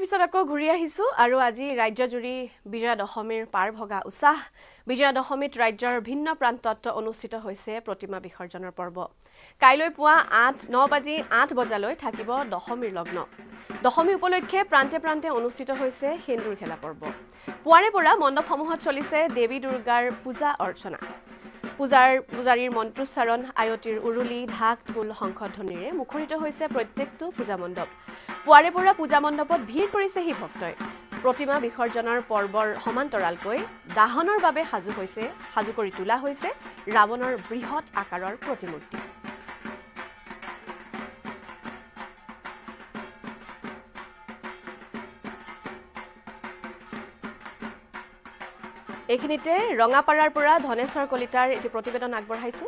বিৰতিৰ পিছত আকৌ ঘূৰি আহিছো আৰু আজি ৰাজ্যজুৰি বিজয়া দশমীৰ পাৰ ভগা উৎসাহ। বিজয়া দশমীত ৰাজ্যৰ ভিন্ন প্ৰান্তত অনুষ্ঠিত হৈছে প্ৰতিমা বিসৰ্জনৰ পৰ্ব। কাইলৈ পুৱা আঠ ন বাজি আঠ বজালৈ থাকিব দশমীৰ লগ্ন। দশমী উপলক্ষে প্ৰান্তে প্ৰান্তে অনুষ্ঠিত হৈছে সেন্দুৰ খেলা পৰ্ব। পুৱাৰে পৰা মণ্ডপসমূহত চলিছে দেৱী দুৰ্গাৰ পূজা অৰ্চনা। পূজাৰ পূজাৰীৰ মন্ত্ৰোচ্চাৰণ আয়তীৰ উৰুলি ঢাক ঢোল শংখধ্বনিৰে মুখৰিত হৈছে প্ৰত্যেকটো পূজা মণ্ডপ। পুৱাৰে পৰা পূজা মণ্ডপত ভিৰ কৰিছেহি ভক্তই। প্ৰতিমা বিসৰ্জনৰ পৰ্বৰ সমান্তৰালকৈ দাহনৰ বাবে সাজু হৈছে সাজু কৰি তোলা হৈছে ৰাৱণৰ বৃহৎ আকাৰৰ প্ৰতিমূৰ্তি। এইখিনিতে ৰঙাপাৰাৰ পৰা ধনেশ্বৰ কলিতাৰ এটি প্ৰতিবেদন আগবঢ়াইছো।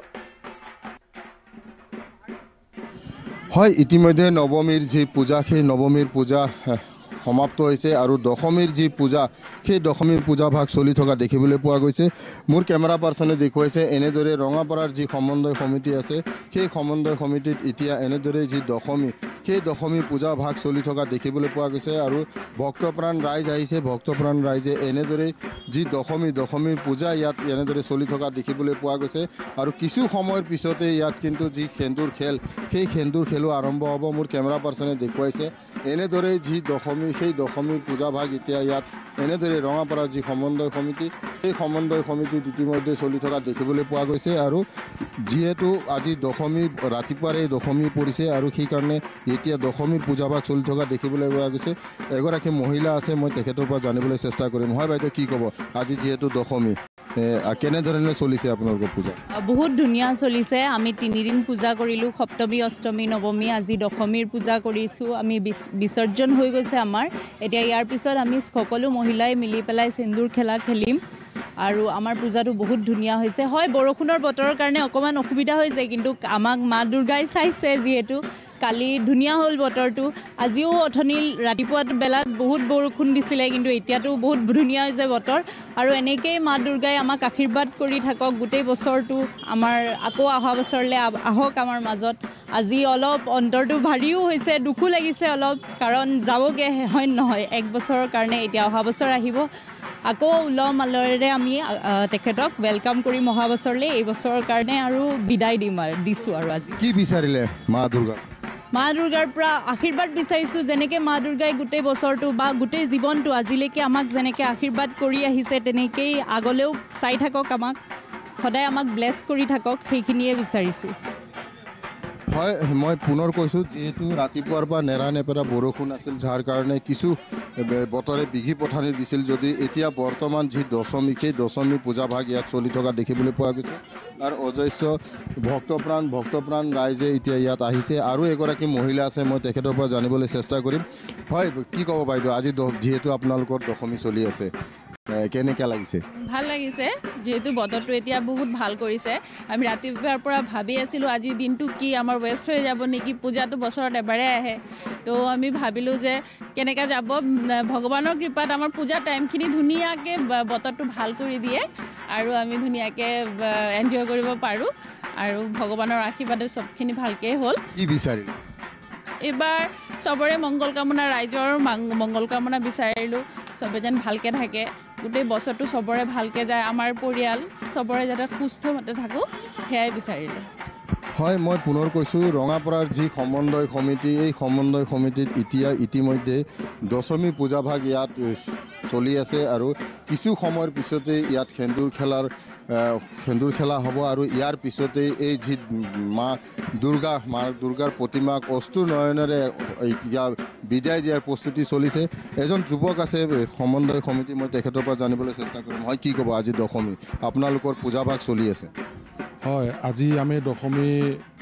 হয় ইতিমধ্যে নৱমীৰ যি পূজা সেই নৱমীৰ পূজা শেষ সমাপ্ত হৈছে আৰু দশমীৰ যি পূজা সেই দশমীৰ পূজা ভাগ চলি থকা দেখিবলৈ পোৱা গৈছে। মোৰ কেমেৰা পাৰ্চনে দেখুৱাইছে এনেদৰে ৰঙাপাৰাৰ যি সমন্বয় সমিতি আছে সেই সমন্বয় সমিতিত এতিয়া এনেদৰে যি দশমী সেই দশমী পূজা ভাগ চলি থকা দেখিবলৈ পোৱা গৈছে আৰু ভক্তপ্ৰাণ ৰাইজ আহিছে। ভক্তপ্ৰাণ ৰাইজে এনেদৰে যি দশমী দশমীৰ পূজা ইয়াত এনেদৰে চলি থকা দেখিবলৈ পোৱা গৈছে আৰু কিছু সময়ৰ পিছতে ইয়াত কিন্তু যি সেন্দুৰ খেল সেই সেন্দুৰ খেলো আৰম্ভ হ'ব মোৰ কেমেৰা পাৰ্চনে দেখুৱাইছে। এনেদৰে যি দশমী সেই দশমী পূজা ভাগ এতিয়া ইয়াত এনেদৰে ৰঙাপাৰা যি সমন্বয় সমিতি সেই সমন্বয় সমিতিত ইতিমধ্যে চলি থকা দেখিবলৈ পোৱা গৈছে আৰু যিহেতু আজি দশমী ৰাতিপুৱাৰে দশমী পৰিছে আৰু সেইকাৰণে এতিয়া দশমীৰ পূজা ভাগ চলি থকা দেখিবলৈ পোৱা গৈছে। এগৰাকী মহিলা আছে মই তেখেতৰ পৰা জানিবলৈ চেষ্টা কৰিম। হয় বাইদেউ কি ক'ব? আজি যিহেতু দশমী। কেনেধৰণে চলিছে আপোনালোকৰ পূজা? বহুত ধুনীয়া চলিছে। আমি তিনিদিন পূজা কৰিলোঁ সপ্তমী অষ্টমী নৱমী আজি দশমীৰ পূজা কৰিছোঁ। আমি বিসৰ্জন হৈ গৈছে আমাৰ। এতিয়া ইয়াৰ পিছত আমি সকলো মহিলাই মিলি পেলাই সেন্দুৰ খেলা খেলিম। আৰু আমাৰ পূজাটো বহুত ধুনীয়া হৈছে। হয় বৰষুণৰ বতৰৰ কাৰণে অকণমান অসুবিধা হৈছে কিন্তু আমাক মা দুৰ্গাই চাইছে যিহেতু। কালি ধুনীয়া হ'ল বতৰটো। আজিও অথনি ৰাতিপুৱা বেলাত বহুত বৰষুণ দিছিলে কিন্তু এতিয়াতো বহুত ধুনীয়া হৈছে বতৰ। আৰু এনেকেই মা দুৰ্গাই আমাক আশীৰ্বাদ কৰি থাকক গোটেই বছৰটো আমাৰ আকৌ অহা বছৰলৈ আহক আমাৰ মাজত। আজি অলপ অন্তৰটো ভাৰীও হৈছে দুখো লাগিছে অলপ কাৰণ যাবগৈ হয় নহয়? এক বছৰৰ কাৰণে এতিয়া অহা বছৰ আহিব। আকৌ উলহ মালহেৰে আমি তেখেতক ৱেলকাম কৰিম অহা বছৰলৈ এই বছৰৰ কাৰণে আৰু বিদায় দিম আৰু দিছোঁ আৰু আজি। কি বিচাৰিলে মা দুৰ্গা মা দুৰ্গাৰ পৰা আশীৰ্বাদ বিচাৰিছোঁ যেনেকৈ মা দুৰ্গাই গোটেই বছৰটো বা গোটেই জীৱনটো আজিলৈকে আমাক যেনেকৈ আশীৰ্বাদ কৰি আহিছে তেনেকেই আগলৈও চাই থাকক আমাক সদায় আমাক ব্লেছ কৰি থাকক সেইখিনিয়ে বিচাৰিছোঁ। হয় মই পুনৰ কৈছোঁ যিহেতু ৰাতিপুৱাৰ পৰা নেৰা নেপেৰা বৰষুণ আছিল যাৰ কাৰণে কিছু বতৰে বিঘি পঠানি দিছিল যদি এতিয়া বৰ্তমান যি দশমী সেই দশমী পূজা ভাগ ইয়াত চলি থকা দেখিবলৈ পোৱা গৈছে। আৰু অজস্ৰ ভক্তপ্ৰাণ ভক্তপ্ৰাণ ৰাইজে এতিয়া ইয়াত আহিছে আৰু এগৰাকী মহিলা আছে মই তেখেতৰ পৰা জানিবলৈ চেষ্টা কৰিম। হয় কি ক'ব বাইদেউ আজি দহ যিহেতু আপোনালোকৰ দশমী চলি আছে। এ, কেনেকৈ লাগিছে? ভাল লাগিছে যিহেতু বতৰটো এতিয়া বহুত ভাল কৰিছে। আমি ৰাতিপুৱাৰ পৰা ভাবি আছিলোঁ আজিৰ দিনটো কি আমাৰ ৱেষ্ট হৈ যাব নেকি? পূজাটো বছৰত এবাৰে আহে। তো আমি ভাবিলোঁ যে কেনেকৈ যাব? ভগৱানৰ কৃপাত আমাৰ পূজাৰ টাইমখিনি ধুনীয়াকৈ বতৰটো ভাল কৰি দিয়ে আৰু আমি ধুনীয়াকৈ এনজয় কৰিব পাৰোঁ আৰু ভগৱানৰ আশীৰ্বাদে চবখিনি ভালকৈ হ'ল। কি বিচাৰিলে? এইবাৰ চবৰে মংগল কামনা ৰাইজৰ মংগল কামনা বিচাৰিলোঁ। চবে যেন ভালকৈ থাকে। গোটেই বছৰটো চবৰে ভালকৈ যায় আমাৰ পৰিয়াল চবৰে যাতে সুস্থমতে থাকোঁ সেয়াই বিচাৰিলোঁ। হয় মই পুনৰ কৈছোঁ ৰঙাপাৰাৰ যি সমন্বয় সমিতি এই সমন্বয় সমিতিত এতিয়া ইতিমধ্যে দশমী পূজা ভাগ ইয়াত চলি আছে আৰু কিছু সময়ৰ পিছতেই ইয়াত সেন্দুৰ খেলাৰ সেন্দুৰ খেলা হ'ব আৰু ইয়াৰ পিছতেই এই যি মা দুৰ্গা মা দুৰ্গাৰ প্ৰতিমাক অস্তু নয়নেৰে বিদায় দিয়াৰ প্ৰস্তুতি চলিছে। এজন যুৱক আছে সমন্বয় সমিতি মই তেখেতৰ পৰা জানিবলৈ চেষ্টা কৰিম। হয় কি ক'ব আজি দশমী? আপোনালোকৰ পূজা ভাগ চলি আছে। হয় আজি আমি দশমী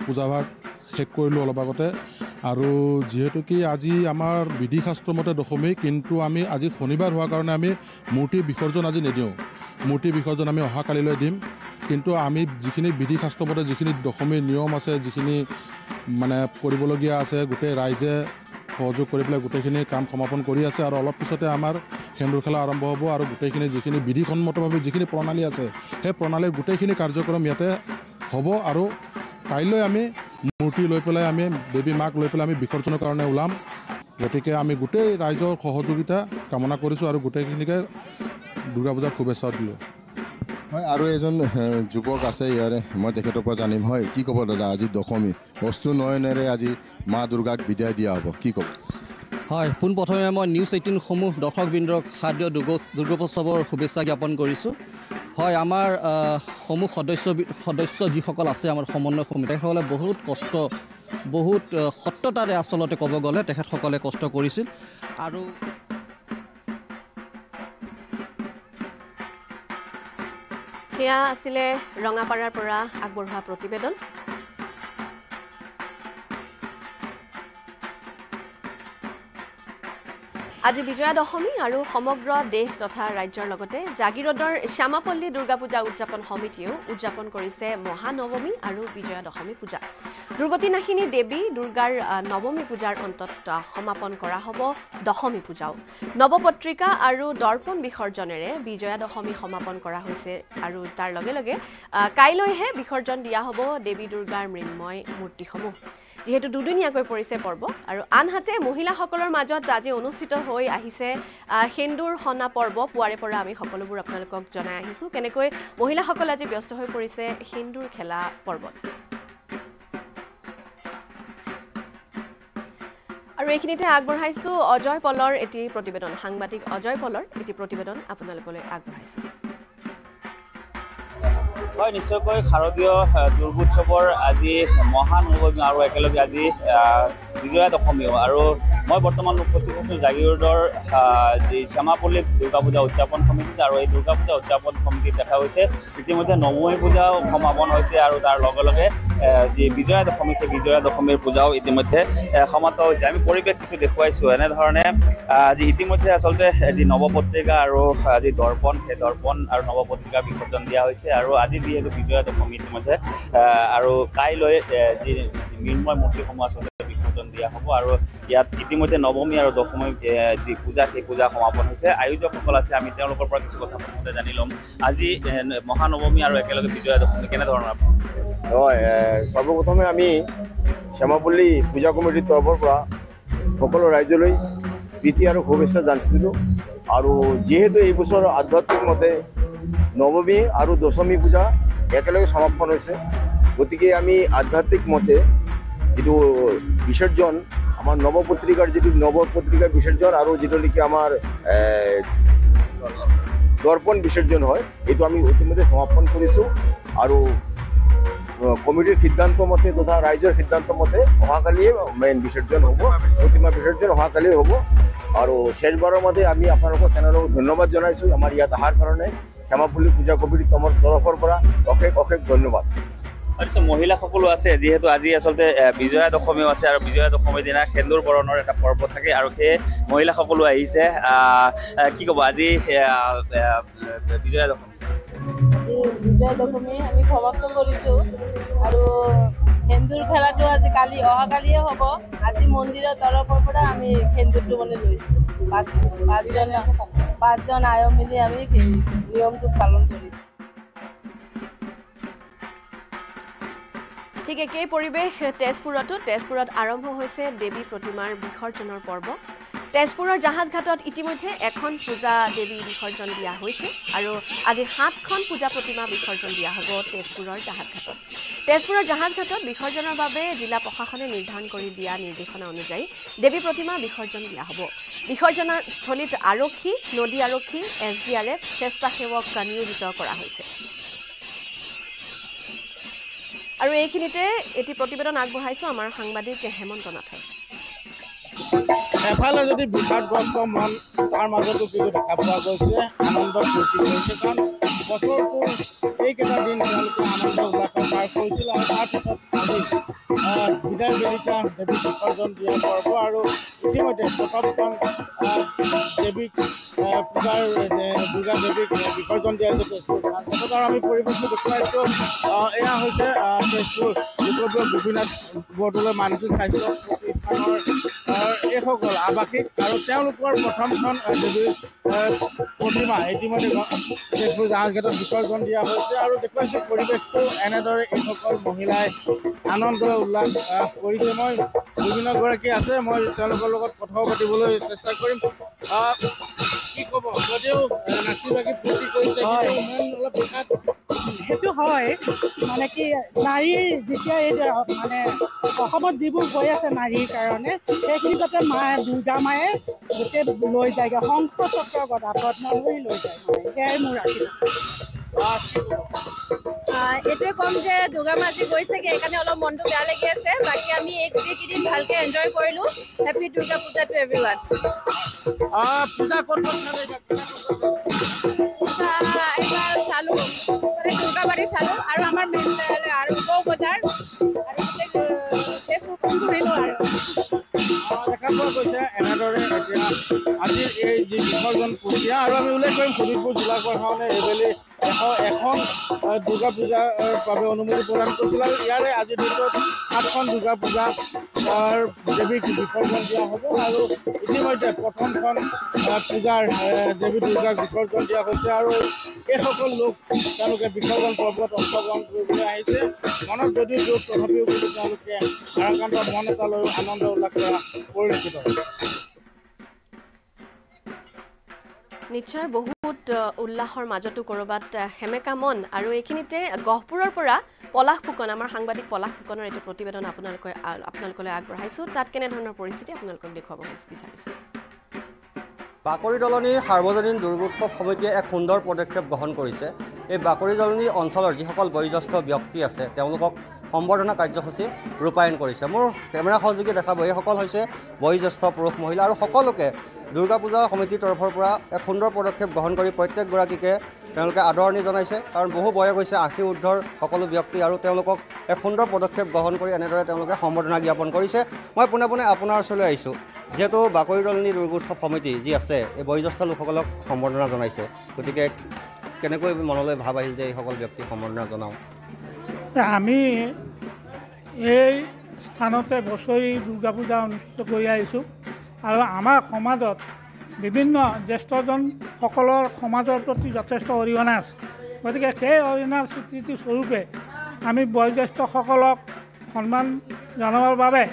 পূজাভাগ শেষ কৰিলোঁ অলপ আগতে। আৰু যিহেতু কি আজি আমাৰ বিধি শাস্ত্ৰমতে দশমী কিন্তু আমি আজি শনিবাৰ হোৱাৰ কাৰণে আমি মূৰ্তি বিসৰ্জন আজি নিদিওঁ। মূৰ্তি বিসৰ্জন আমি অহাকালিলৈ দিম। কিন্তু আমি যিখিনি বিধি শাস্ত্ৰমতে যিখিনি দশমীৰ নিয়ম আছে যিখিনি মানে কৰিবলগীয়া আছে গোটেই ৰাইজে সহযোগ কৰি পেলাই গোটেইখিনি কাম সমাপন কৰি আছে আৰু অলপ পিছতে আমাৰ সেন্দুৰ খেলা আৰম্ভ হ'ব আৰু গোটেইখিনি যিখিনি বিধিসন্মতভাৱে যিখিনি প্ৰণালী আছে সেই প্ৰণালীৰ গোটেইখিনি কাৰ্যক্ৰম ইয়াতে হ'ব আৰু কাইলৈ আমি মূৰ্তি লৈ পেলাই আমি দেৱী মাক লৈ পেলাই আমি বিসৰ্জনৰ কাৰণে ওলাম। গতিকে আমি গোটেই ৰাইজৰ সহযোগিতা কামনা কৰিছোঁ আৰু গোটেইখিনিকে দুৰ্গা পূজাৰ শুভেচ্ছা দিলোঁ। হয় আৰু এজন যুৱক আছে ইয়াৰে মই তেখেতৰ পৰা জানিম। হয় কি ক'ব দাদা আজি দশমী? বস্তু নয়নেৰে আজি মা দুৰ্গাক বিদায় দিয়া হ'ব। কি ক'ব? হয় পোনপ্ৰথমে মই নিউজ এইটিনসমূহ দৰ্শকবৃন্দক শাৰদীয় দুৰ্গ দুৰ্গোৎসৱৰ শুভেচ্ছা জ্ঞাপন কৰিছোঁ। হয় আমাৰ সমূহ সদস্য সদস্য যিসকল আছে আমাৰ সমন্বয় সমিতি তেখেতসকলে বহুত কষ্ট বহুত সত্যতাৰে আচলতে ক'ব গ'লে তেখেতসকলে কষ্ট কৰিছিল। আৰু সেয়া আছিলে ৰঙাপাৰাৰ পৰা আগবঢ়োৱা প্ৰতিবেদন। আজি বিজয়া দশমী আৰু সমগ্ৰ দেশ তথা ৰাজ্যৰ লগতে জাগিৰোডৰ শ্যামাপল্লী দুৰ্গা পূজা উদযাপন সমিতিয়েও উদযাপন কৰিছে মহানৱমী আৰু বিজয়া দশমী পূজা। দুৰ্গতিনাশিনী দেৱী দুৰ্গাৰ নৱমী পূজাৰ অন্তত সমাপন কৰা হ'ব দশমী পূজাও। নৱপত্ৰিকা আৰু দৰ্পণ বিসৰ্জনেৰে বিজয়া দশমী সমাপন কৰা হৈছে আৰু তাৰ লগে লগে কাইলৈহে বিসৰ্জন দিয়া হ'ব দেৱী দুৰ্গাৰ মৃন্ময় মূৰ্তিসমূহ। যিহেতু দুদিনীয়াকৈ পৰিছে পৰ্ব আৰু আনহাতে মহিলাসকলৰ মাজত আজি অনুষ্ঠিত হৈ আহিছে আহ, সেন্দুৰ সনা পৰ্ব। পুৱাৰে পৰা আমি সকলোবোৰ আপোনালোকক জনাই আহিছোঁ। কেনেকৈ মহিলাসকল আজি ব্যস্ত হৈ পৰিছে সেন্দুৰ খেলা পৰ্বত? আৰু এইখিনিতে আগবঢ়াইছোঁ অজয় পলৰ এটি প্ৰতিবেদন সাংবাদিক অজয় পলৰ এটি প্ৰতিবেদন আপোনালোকলৈ আগবঢ়াইছোঁ। হয় নিশ্চয়কৈ শাৰদীয় দুৰ্গোৎসৱৰ আজি মহানৱমী আৰু একেলগে আজি বিজয়া দশমীও আৰু মই বৰ্তমান উপস্থিত আছোঁ জাগিৰোডৰ যি শ্যামাপল্লী দুৰ্গা পূজা উদযাপন সমিতিত আৰু এই দুৰ্গা পূজা উদযাপন সমিতিত দেখা গৈছে। ইতিমধ্যে নৱমী পূজাও সমাপন হৈছে আৰু তাৰ লগে লগে যি বিজয়া দশমী সেই বিজয়া দশমীৰ পূজাও ইতিমধ্যে সমাপ্ত হৈছে। আমি পৰিৱেশ কিছু দেখুৱাইছোঁ। এনেধৰণে যি ইতিমধ্যে আচলতে যি নৱপত্ৰিকা আৰু যি দৰ্পণ সেই দৰ্পণ আৰু নৱপত্ৰিকা বিসৰ্জন দিয়া হৈছে। আৰু আজি যিহেতু বিজয়া দশমী ইতিমধ্যে আৰু কাইলৈ যি মৃন্ময় মূৰ্তিসমূহ আচলতে দিয়া হ'ব আৰু ইয়াত ইতিমধ্যে নৱমী আৰু দশমী যি পূজা সেই পূজা সমাপন হৈছে। আয়োজকসকল আছে আমি তেওঁলোকৰ পৰা কিছু কথা প্ৰথমতে জানি ল'ম। আজি মহানৱমী আৰু একেলগে বিজয়া দশমী কেনেধৰণৰ হয় সৰ্বপ্ৰথমে আমি শ্যামাপল্লী পূজা কমিটিৰ তৰফৰ পৰা সকলো ৰাইজলৈ প্ৰীতি আৰু শুভেচ্ছা জানিছিলোঁ। আৰু যিহেতু এই বছৰ আধ্যাত্মিক মতে নৱমী আৰু দশমী পূজা একেলগে সমাপন হৈছে গতিকে আমি আধ্যাত্মিক মতে যিটো বিসৰ্জন আমাৰ নৱপত্ৰিকাৰ যিটো নৱপত্ৰিকাৰ বিসৰ্জন আৰু যিটো নেকি আমাৰ এ, দৰ্পণ বিসৰ্জন হয়। এইটো আমি ইতিমধ্যে সমাপন কৰিছোঁ আৰু কমিটিৰ সিদ্ধান্ত মতে তথা ৰাইজৰ সিদ্ধান্ত মতে অহাকালিয়ে মেইন বিসৰ্জন হ'ব। প্ৰতিমা বিসৰ্জন অহাকালিয়ে হ'ব। আৰু শেষবাৰৰ মতে আমি আপোনালোকৰ চেনেলক ধন্যবাদ জনাইছোঁ। আমাৰ ইয়াত অহাৰ কাৰণে। শ্যামাপল্লী পূজা কমিটিৰ তমৰ তৰফৰ পৰা অশেষ অশেষ ধন্যবাদ। তাৰপিছত মহিলাসকলো আছে যিহেতু আজি আচলতে বিজয়া দশমীও আছে আৰু বিজয়া দশমীৰ দিনা সেন্দুৰ বৰণৰ এটা পৰ্ব থাকে আৰু সেই মহিলাসকলো আহিছে। আহ, আহ, কি ক'ব আজি বিজয়া দশমী? বিজয়া দশমী আমি সমাপ্ত কৰিছোঁ আৰু সেন্দুৰ খেলাটো আজি কালি অহাকালিয়ে হ'ব। আজি মন্দিৰৰ তৰফৰ পৰা আমি সেন্দুৰটো মানে লৈছোঁ। পাঁচ পাঁচজন পাঁচজন আয়ো মিলি আমি নিয়মটো পালন কৰিছোঁ। ঠিক একেই পৰিৱেশ। তেজপুৰতো তেজপুৰত আৰম্ভ হৈছে দেৱী প্ৰতিমাৰ বিসৰ্জনৰ পৰ্ব। তেজপুৰৰ জাহাজঘাটত ইতিমধ্যে এখন পূজা দেৱী বিসৰ্জন দিয়া হৈছে আৰু আজি সাতখন পূজা প্ৰতিমা বিসৰ্জন দিয়া হ'ব তেজপুৰৰ জাহাজঘাটত। তেজপুৰৰ জাহাজঘাটত বিসৰ্জনৰ বাবে জিলা প্ৰশাসনে নিৰ্ধাৰণ কৰি দিয়া নিৰ্দেশনা অনুযায়ী দেৱী প্ৰতিমা বিসৰ্জন দিয়া হ'ব। বিসৰ্জনস্থলীত আৰক্ষী নদী আৰক্ষী এছ ডি আৰ এফ স্বেচ্ছাসেৱক নিয়োজিত কৰা হৈছে। আৰু এইখিনিতে এটি প্ৰতিবেদন আগবঢ়াইছোঁ আমাৰ সাংবাদিক হেমন্ত নাথে। এফালে যদি বিষাদগ্ৰস্ত মন তাৰ মাজতো কিন্তু দেখা পোৱা গৈছে আনন্দ ফূৰ্তি কৰিছে। কাৰণ বছৰটোৰ এইকেইটা দিন তেওঁলোকে আনন্দ উল্লাসত পাৰ কৰিছিল আৰু তাৰপিছত আজি বিদায় বেলিকা দেৱী বিসৰ্জন দিয়া পৰ্ব আৰু ইতিমধ্যে প্ৰথমখন দেৱীক পূজাৰ দুৰ্গা দেৱীক বিসৰ্জন দিয়া হৈছে তেজপুৰ আৰু আমি পৰিৱেশটো দেখুৱাইছোঁ এয়া হৈছে তেজপুৰ লোকপ্ৰিয় গোপীনাথ বৰদলৈ মানসিক স্বাস্থ্য এইসকল আৱাসিক আৰু তেওঁলোকৰ প্ৰথমখন প্ৰতিমা ইতিমধ্যে তেজপুৰ জাহাজ ঘাটত বিসৰ্জন দিয়া হৈছে আৰু দেখুৱাইছে পৰিৱেশটো এনেদৰে এইসকল মহিলাই আনন্দ উল্লাস কৰিছে। মই বিভিন্নগৰাকী আছে মই তেওঁলোকৰ লগত কথাও পাতিবলৈ চেষ্টা কৰিম। সেইটো হয়। মানে কি নাৰীৰ যেতিয়া এই মানে অসমত যিবোৰ হৈ আছে নাৰীৰ কাৰণে সেইখিনি যাতে মায়ে দুৰ্গা মায়ে গোটেই লৈ যায়গৈ শংখ চক্ৰ গদা পদ্মধৰি লৈ যায় মায়ে সেয়াই মোৰ আশীৰ্বাদ। এইটোৱে ক'ম যে দুৰ্গা মা আজি গৈছেগৈ সেইকাৰণে অলপ মনটো বেয়া লাগি আছে। বাকী আমি এই গোটেইকেইদিন ভালকৈ এনজয় কৰিলোঁ। Happy Durga Puja two every one আহ, পূজা ক'ত ক'ত চালে এতিয়া? এইবাৰ চালোঁ। মানে দুৰ্গাবাৰী চালোঁ আৰু আমাৰ আৰু বৌ বজাৰ। আৰু গোটেই তেজপুৰখন ঘূৰিলোঁ আৰু। আহ, দেখা পোৱা গৈছে এনেদৰে এতিয়া আজিৰ এই যি বিসৰ্জন আৰু আমি উল্লেখ কৰিম শোণিতপুৰ জিলা প্ৰশাসনে এইবেলি এশ এখন দুৰ্গা পূজাৰ বাবে অনুমতি প্ৰদান কৰিছিল আৰু ইয়াৰে আজিৰ দিনটোত সাতখন দুৰ্গা পূজা দেৱীক বিসৰ্জন দিয়া হ'ব আৰু ইতিমধ্যে প্ৰথমখন পূজাৰ দেৱী দুৰ্গাক বিসৰ্জন দিয়া হৈছে আৰু এইসকল লোক তেওঁলোকে বিসৰ্জন পৰ্বত অংশগ্ৰহণ কৰিবলৈ আহিছে। মনত যদিও দুখ তথাপিও কিন্তু তেওঁলোকে ভাৰাক্ৰান্ত মন এটা লৈ আনন্দ উল্লাস কৰা পৰিলক্ষিত নিশ্চয় বহুত উল্লাসৰ মাজতো ক'ৰবাত সেমেকা মন আৰু এইখিনিতে গহপুৰৰ পৰা পলাশ ফুকন আমাৰ সাংবাদিক পলাশ ফুকনৰ এইটো প্ৰতিবেদন আপোনালোকে আপোনালোকলৈ আগবঢ়াইছোঁ। তাত কেনেধৰণৰ পৰিস্থিতি আপোনালোকক দেখুৱাব বিচাৰিছোঁ। বাকৰি দলনি সাৰ্বজনীন দুৰ্গোৎসৱ সমিতিয়ে এক সুন্দৰ পদক্ষেপ গ্ৰহণ কৰিছে। এই বাকৰি দলনি অঞ্চলৰ যিসকল বয়োজ্যেষ্ঠ ব্যক্তি আছে তেওঁলোকক সম্বৰ্ধনা কাৰ্যসূচী ৰূপায়ণ কৰিছে। মোৰ কেমেৰা সহযোগী দেখাব এইসকল হৈছে বয়োজ্যেষ্ঠ পুৰুষ মহিলা আৰু সকলোকে দুৰ্গা পূজা সমিতিৰ তৰফৰ পৰা এক সুন্দৰ পদক্ষেপ গ্ৰহণ কৰি প্ৰত্যেকগৰাকীকে তেওঁলোকে আদৰণি জনাইছে। কাৰণ বহু বয়স হৈছে আশী ঊৰ্ধৰ সকলো ব্যক্তি আৰু তেওঁলোকক এক সুন্দৰ পদক্ষেপ গ্ৰহণ কৰি এনেদৰে তেওঁলোকে সম্বৰ্ধনা জ্ঞাপন কৰিছে। মই পোনে পোনে আপোনাৰ ওচৰলৈ আহিছোঁ। যিহেতু বাকৰি দলনি দুৰ্গোৎসৱ সমিতি যি আছে এই বয়োজ্যেষ্ঠ লোকসকলক সম্বৰ্ধনা জনাইছে। গতিকে কেনেকৈ মনলৈ ভাৱ আহিল যে এইসকল ব্যক্তিক সম্বৰ্ধনা জনাওঁ? আমি এই স্থানতে বছৰি দুৰ্গা পূজা অনুষ্ঠিত কৰি আহিছোঁ। আৰু আমাৰ সমাজত বিভিন্ন জ্যেষ্ঠজনসকলৰ সমাজৰ প্ৰতি যথেষ্ট অৰিহণা আছে। গতিকে সেই অৰিহণাৰ স্বীকৃতি স্বৰূপে আমি বয়োজ্যেষ্ঠসকলক সন্মান জনাবৰ বাবে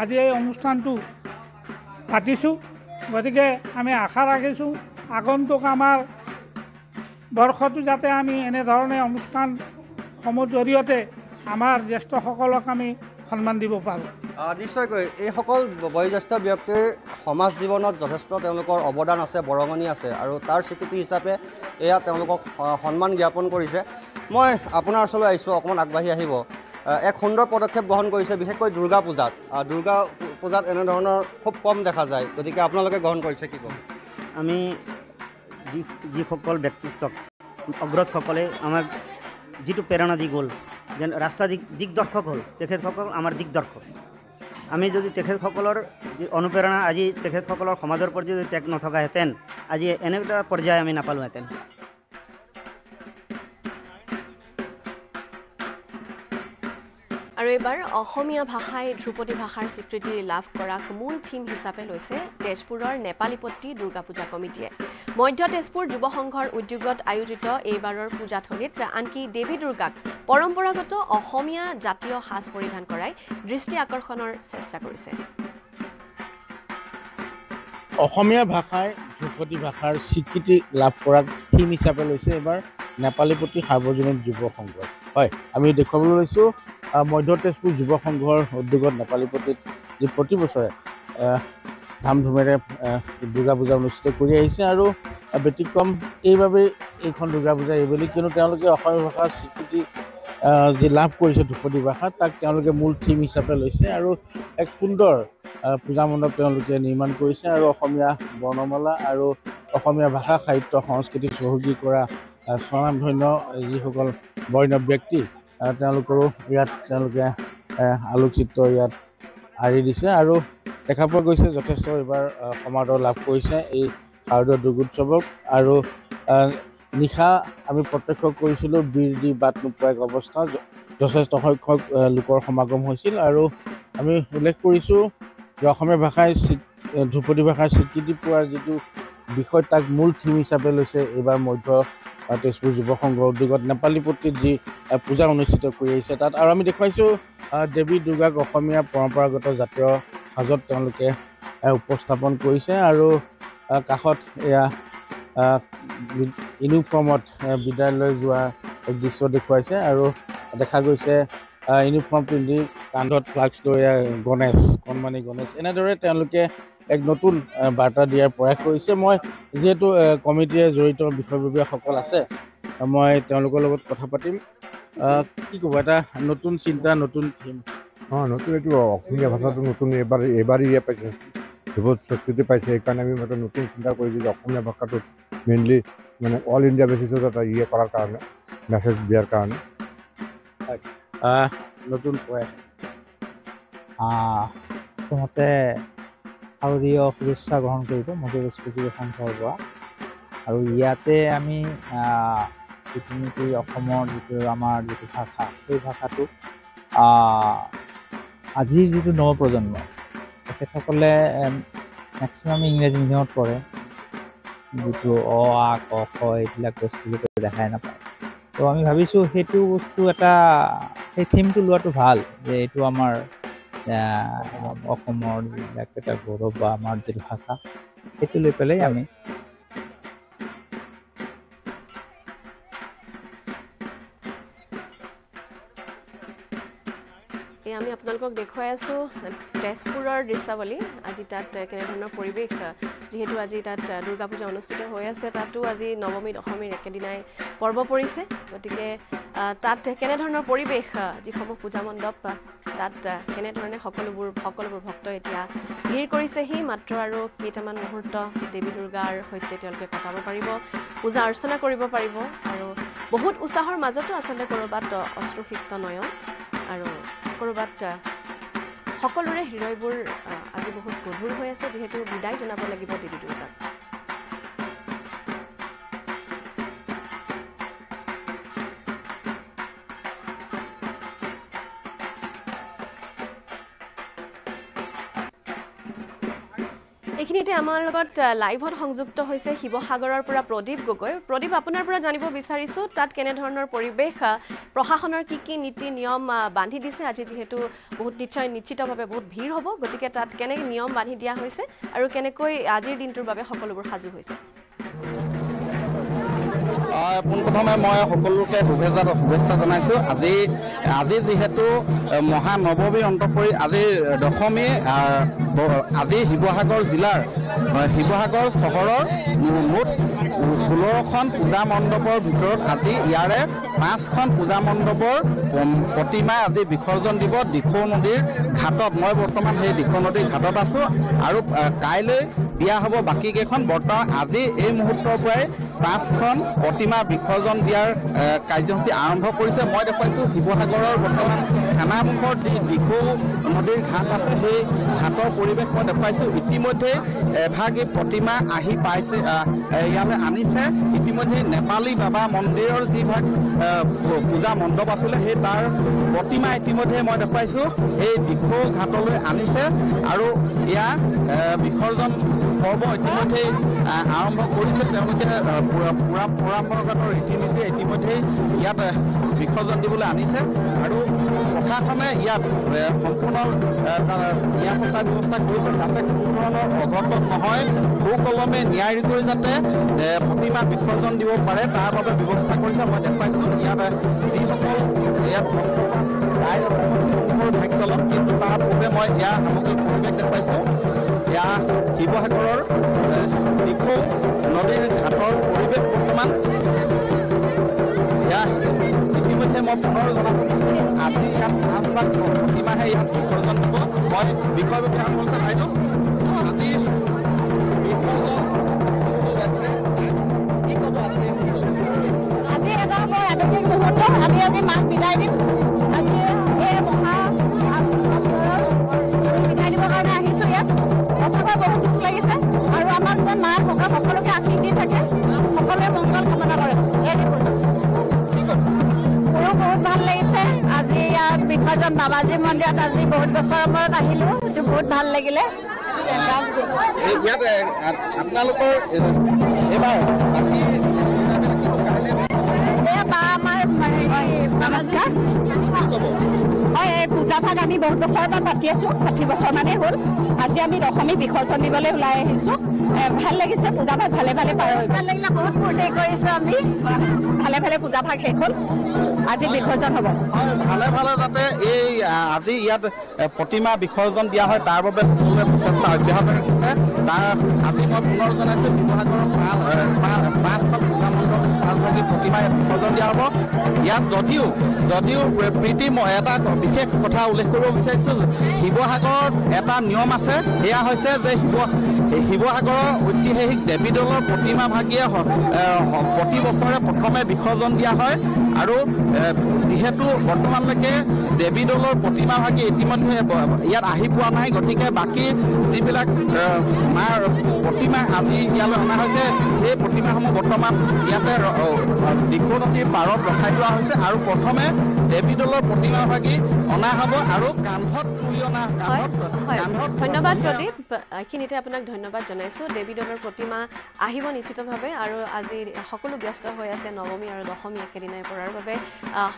আজি এই অনুষ্ঠানটো পাতিছোঁ। গতিকে আমি আশা ৰাখিছোঁ আগন্তুক আমাৰ বৰ্ষটো যাতে আমি এনেধৰণে অনুষ্ঠানসমূহৰ জৰিয়তে আমাৰ জ্যেষ্ঠসকলক আমি সন্মান দিব পাৰোঁ। নিশ্চয়কৈ এইসকল বয়োজ্যেষ্ঠ ব্যক্তিৰ সমাজ জীৱনত যথেষ্ট তেওঁলোকৰ অৱদান আছে বৰঙণি আছে আৰু তাৰ স্বীকৃতি হিচাপে এয়া তেওঁলোকক সন্মান জ্ঞাপন কৰিছে। মই আপোনাৰ ওচৰলৈ আহিছোঁ অকণমান আগবাঢ়ি আহিব। আহ, এক সুন্দৰ পদক্ষেপ গ্ৰহণ কৰিছে বিশেষকৈ দুৰ্গা পূজাত। দুৰ্গা পূজাত এনেধৰণৰ খুব কম দেখা যায় গতিকে আপোনালোকে গ্ৰহণ কৰিছে কি ক'ম আমি যি যিসকল ব্যক্তিত্বক অগ্ৰজসকলে আমাক যিটো প্ৰেৰণা দি গ'ল যেন ৰাস্তা দিক দিগদৰ্শক হ'ল তেখেতসকল আমাৰ দিগদৰ্শক আমি যদি তেখেতসকলৰ অনুপ্ৰেৰণা আজি তেখেতসকলৰ সমাজৰ প্ৰতি যদি ত্যাগ নথকাহেঁতেন আজি এনে এটা পৰ্যায় আমি নাপালোহেঁতেন। আৰু এইবাৰ অসমীয়া ভাষাই ধ্ৰুপদী ভাষাৰ স্বীকৃতি লাভ কৰাক মূল থিম হিচাপে লৈছে তেজপুৰৰ নেপালীপট্টি দুৰ্গা পূজা কমিটিয়ে। মধ্য তেজপুৰ যুৱ সংঘৰ উদ্যোগত আয়োজিত এইবাৰৰ পূজাথলীত আনকি দেৱী দুৰ্গাক পৰম্পৰাগত অসমীয়া জাতীয় সাজ পৰিধান কৰাই দৃষ্টি আকৰ্ষণৰ চেষ্টা কৰিছে। অসমীয়া ভাষাই ধ্ৰুপদী ভাষাৰ স্বীকৃতি লাভ কৰাক থিম হিচাপে লৈছে এইবাৰ নেপালী প্ৰতি সাৰ্বজনীন যুৱ সংঘ হয় আমি দেখুৱাবলৈ লৈছোঁ মধ্য তেজপুৰ যুৱ সংঘৰ উদ্যোগত নেপালী পতিত যি প্ৰতি বছৰে ধাম ধুমেৰে দুৰ্গা পূজা অনুষ্ঠিত কৰি আহিছে আৰু ব্যতিক্ৰম এইবাবেই এইখন দুৰ্গা পূজা এইবুলি কিয়নো তেওঁলোকে অসমীয়া ভাষাৰ স্বীকৃতি যি লাভ কৰিছে ধ্ৰুপদী ভাষা তাক তেওঁলোকে মূল থিম হিচাপে লৈছে আৰু এক সুন্দৰ পূজা মণ্ডপ তেওঁলোকে নিৰ্মাণ কৰিছে আৰু অসমীয়া বৰ্ণমালা আৰু অসমীয়া ভাষা সাহিত্য সংস্কৃতিক চহকী কৰা স্বনামধন্য যিসকল বৰ্ণ ব্যক্তি তেওঁলোকৰো ইয়াত তেওঁলোকে আলোকচিত্ৰ ইয়াত আঁৰি দিছে আৰু দেখা পোৱা গৈছে যথেষ্ট এইবাৰ সমাদৰ লাভ কৰিছে এই শাৰদীয় দুৰ্গোৎসৱক আৰু নিশা আমি প্ৰত্যক্ষ কৰিছিলোঁ বীৰ দি বাট নোপোৱা এক অৱস্থা যথেষ্ট সংখ্যক লোকৰ সমাগম হৈছিল আৰু আমি উল্লেখ কৰিছোঁ যে অসমীয়া ভাষাই ধ্ৰুপদী ভাষাৰ স্বীকৃতি পোৱাৰ যিটো বিষয় তাক মূল থিম হিচাপে লৈছে এইবাৰ মধ্য তেজপুৰ যুৱ সংঘ উদ্যোগত নেপালী পট্টিত যি পূজা অনুষ্ঠিত কৰি আহিছে তাত আৰু আমি দেখুৱাইছোঁ দেৱী দুৰ্গাক অসমীয়া পৰম্পৰাগত জাতীয় সাজত তেওঁলোকে উপস্থাপন কৰিছে আৰু কাষত এয়া ইউনিফৰ্মত আহ, বিদ্যালয় যোৱা দৃশ্য দেখুৱাইছে আৰু দেখা গৈছে ইউনিফৰ্ম পিন্ধি কান্ধত ফ্লাক্স লৈ গণেশ কণমানি গণেশ। এনেদৰে তেওঁলোকে এক নতুন বাৰ্তা দিয়াৰ প্ৰয়াস কৰিছে। মই যিহেতু আহ, কমিটিয়ে জড়িত বিষয়ববীয়াসকল আছে মই তেওঁলোকৰ লগত কথা পাতিম। কি ক'ব এটা নতুন চিন্তা নতুন থিম? অঁ নতুন এইটো অসমীয়া ভাষাটো নতুন এবাৰ এবাৰেই ইয়ে পাইছে বহুত স্বীকৃতি পাইছে সেইকাৰণে আমি এটা নতুন চিন্তা কৰিছোঁ যে অসমীয়া ভাষাটোত মেইনলি মানে অল ইণ্ডিয়া বেচিছত এটা ইয়ে কৰাৰ কাৰণে মেছেজ দিয়াৰ কাৰণে। নতুন প্ৰয়াস। প্ৰথমতে শাৰদীয় শুভেচ্ছা গ্ৰহণ কৰিব মধুৰ স্মৃতি সংঘৰ পৰা আৰু ইয়াতে আমি আহ, ইতিমধ্যে অসমৰ যিটো আমাৰ যিটো ভাষা সেই ভাষাটো আজিৰ যিটো নৱপ্ৰজন্ম তেখেতসকলে মেক্সিমাম ইংৰাজী মিডিয়ামত পঢ়ে। যিটো অ আ ক খ এইবিলাক বস্তু যাতে দেখাই নাপায়। তো আমি ভাবিছোঁ সেইটো বস্তু এটা সেই থিমটো লোৱাটো ভাল যে এইটো আমাৰ অসমৰ যিবিলাক এটা গৌৰৱ বা আমাৰ যিটো ভাষা সেইটো লৈ পেলাই আমি আপোনালোকক দেখুৱাই আছোঁ তেজপুৰৰ দৃশ্যাৱলী। আজি তাত কেনেধৰণৰ পৰিৱেশ যিহেতু আজি তাত দুৰ্গা পূজা অনুষ্ঠিত হৈ আছে তাতো আজি নৱমী দশমীৰ একেদিনাই পৰ্ব পৰিছে। গতিকে তাত কেনেধৰণৰ পৰিৱেশ যিসমূহ পূজা মণ্ডপ তাত কেনেধৰণে সকলোবোৰ সকলোবোৰ ভক্ত এতিয়া ভিৰ কৰিছেহি মাত্ৰ আৰু কেইটামান মুহূৰ্ত দেৱী দুৰ্গাৰ সৈতে তেওঁলোকে কটাব পাৰিব পূজা অৰ্চনা কৰিব পাৰিব আৰু বহুত উৎসাহৰ মাজতো আচলতে ক'ৰবাত অশ্ৰুসিক্ত নয়ন। আৰু ক'ৰবাত সকলোৰে হৃদয়বোৰ আজি বহুত গধুৰ হৈ আছে যিহেতু বিদায় জনাব লাগিব দেৱী দুৰ্গাক এইখিনিতে আমাৰ লগত লাইভত সংযুক্ত হৈছে শিৱসাগৰৰ পৰা প্ৰদীপ গগৈ। প্ৰদীপ আপোনাৰ পৰা জানিব বিচাৰিছোঁ তাত কেনেধৰণৰ পৰিৱেশ প্ৰশাসনৰ কি কি নীতি নিয়ম বান্ধি দিছে? আজি যিহেতু বহুত নিশ্চয় নিশ্চিতভাৱে বহুত ভিৰ হ'ব গতিকে তাত কেনেকৈ নিয়ম বান্ধি দিয়া হৈছে আৰু কেনেকৈ আজিৰ দিনটোৰ বাবে সকলোবোৰ সাজু হৈছে? পোনপ্ৰথমে মই সকলোকে শুভেচ্ছা শুভেচ্ছা জনাইছোঁ। আজি আজি যিহেতু আহ, মহানৱমী অন্ত পৰি আজিৰ দশমী আজি শিৱসাগৰ জিলাৰ শিৱসাগৰ চহৰৰ মুঠ ষোল্লখন পূজা মণ্ডপৰ ভিতৰত আজি ইয়াৰে পাঁচখন পূজা মণ্ডপৰ পম- প্ৰতিমা আজি বিসৰ্জন দিব দিখৌ নদীৰ ঘাটত। মই বৰ্তমান সেই দিখৌ নদীৰ ঘাটত আছোঁ আৰু কাইলৈ দিয়া হ'ব বাকীকেইখন বৰ্তমান আজি এই মুহূৰ্তৰ পৰাই পাঁচখন প্ৰতিমা বিসৰ্জন দিয়াৰ কাৰ্যসূচী আৰম্ভ কৰিছে। মই দেখুৱাইছোঁ শিৱসাগৰৰ বৰ্তমান থানামুখৰ যি দিখৌ নদীৰ ঘাট আছে সেই ঘাটৰ পৰিৱেশ মই দেখুৱাইছোঁ। ইতিমধ্যে এভাগ প্ৰতিমা আহি পাইছে ইয়ালৈ আনিছে। ইতিমধ্যে নেপালী বাবা মন্দিৰৰ যিভাগ পূজা মণ্ডপ আছিলে সেই তাৰ প্ৰতিমা ইতিমধ্যে মই দেখুৱাইছোঁ। এই দিখৌ ঘাটলৈ আনিছে আৰু এয়া বিসৰ্জন পৰ্ব ইতিমধ্যে আহ, আৰম্ভ কৰিছে। তেওঁলোকে পৰম্পৰাগত ৰীতি নীতি ইতিমধ্যেই ইয়াত বিসৰ্জন দিবলৈ আনিছে। আৰু প্ৰশাসনে ইয়াত সম্পূৰ্ণ নিৰাপত্তা ব্যৱস্থা কৰিছে যাতে কোনো ধৰণৰ অঘটন নহয় সুকলমে ন্যায় কৰি যাতে প্ৰতিমা বিসৰ্জন দিব পাৰে তাৰ বাবে ব্যৱস্থা কৰিছে মই দেখুৱাইছোঁ ইয়াত যিসকল ইয়াত ৰাইজ আছে ভাগ্য ল'ম কিন্তু তাৰ পূৰ্বে মই ইয়াৰ সামগ্ৰিক পৰিৱেশ দেখুৱাইছোঁ এয়া শিৱসাগৰৰ দিখৌ নদীৰ ঘাটৰ পৰিৱেশ বৰ্তমান ইতিমধ্যে মই পুনৰ জনাব বিচাৰিছোঁ আজি ইয়াত পাঁচ লাখ প্ৰতিমাহে ইয়াত বিসৰ্জন দিব মই বিষয়ববীয়া আন্দোলন বাইদেউ আজি আজি? এটা বৰ আৱেগিক মুহূৰ্ত। আমি আজি মাক বিদায় দিম। বাবাজী মন্দিৰত আজি বহুত বছৰৰ মূৰত আহিলোঁ যে বহুত ভাল লাগিলে। ইয়াত আপোনালোকৰ এইবাৰ বা আমাৰ নমস্কাৰ হয় এই পূজা ভাগ আমি বহুত বছৰৰ পৰা পাতি আছোঁ ষাঠি বছৰমানেই হ'ল। আজি আমি দশমী বিসৰ্জন দিবলৈ ওলাই আহিছোঁ। ভাল লাগিছে পূজা ভাগ ভালে ভালে পাৰ ভাল লাগিলে বহুত ফূৰ্তি কৰিছোঁ আমি। ভালে ভালে পূজা ভাগ শেষ হ'ল। আজি বিসৰ্জন হ'ব। ভালে ভালে যাতে এই আজি ইয়াত প্ৰতিমা বিসৰ্জন দিয়া হয় তাৰ বাবে সকলোৱে প্ৰচেষ্টা অব্যাহত ৰাখিছে। তাৰ আজি মই পুনৰ জনাইছোঁ শিৱসাগৰৰ পাঁচখন পূজা মণ্ডপ পাঁচভাগী প্ৰতিমা বিসৰ্জন দিয়া হ'ব। ইয়াত যদিও যদিও প্ৰীতি এটা বিশেষ কথা উল্লেখ কৰিব বিচাৰিছোঁ। শিৱসাগৰত এটা নিয়ম আছে সেয়া হৈছে যে শিৱ শিৱসাগৰৰ ঐতিহাসিক দেৱী দৌলৰ প্ৰতিমা ভাগিয়ে প্ৰতি বছৰে প্ৰথমে বিসৰ্জন দিয়া হয় আৰু যিহেতু বৰ্তমানলৈকে দেৱী দৌলৰ প্ৰতিমা ভাগি ইতিমধ্যে ইয়াত আহি পোৱা নাই গতিকে বাকী যিবিলাক মাৰ প্ৰতিমা আজি ইয়ালৈ অনা হৈছে সেই প্ৰতিমাসমূহ বৰ্তমান ইয়াতে দিখৌ নদীৰ পাৰত ৰখাই থোৱা হৈছে আৰু প্ৰথমে দেৱী দৌলৰ প্ৰতিমা ভাগি অনা হ'ব আৰু কান্ধত তুলি অনা ধন্যবাদ প্ৰদীপ। এইখিনিতে আপোনাক ধন্যবাদ জনাইছোঁ। দেৱী দৌলৰ প্ৰতিমা আহিব নিশ্চিতভাৱে আৰু আজি সকলো ব্যস্ত হৈ আছে নৱমী আৰু দশমী একেদিনাই পৰাৰ বাবে।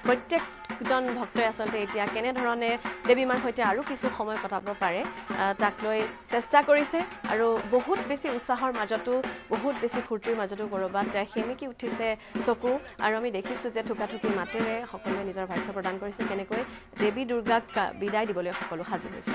প্ৰত্যেকজন ভক্তই আচলতে এতিয়া কেনেধৰণে দেৱী মাৰ সৈতে আৰু কিছু সময় কটাব পাৰে তাক লৈ চেষ্টা কৰিছে আৰু বহুত বেছি উৎসাহৰ মাজতো বহুত বেছি ফূৰ্তিৰ মাজতো ক'ৰবাত সেমেকি উঠিছে চকু। আৰু আমি দেখিছোঁ যে থুকাথুকি মাতেৰে সকলোৱে নিজৰ ভাষ্য প্ৰদান কৰিছে। কেনেকৈ? দেৱী দুৰ্গাক বিদায় দিবলৈ সকলো সাজু হৈছে।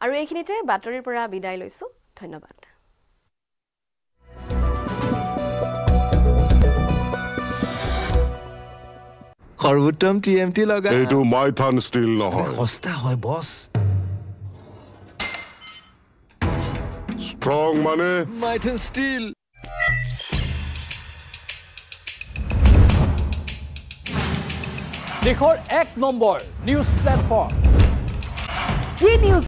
আৰু এইখিনিতে বাতৰিৰ পৰা বিদায় লৈছোঁ। ধন্যবাদ। সৰ্বোত্তম টি এম টি লগা এইটো মাইথান ষ্টিল নহয়। সস্তা হয় বছ। ষ্ট্ৰং মানে মাইথান ষ্টিল দেশৰ এক number news platform Zee news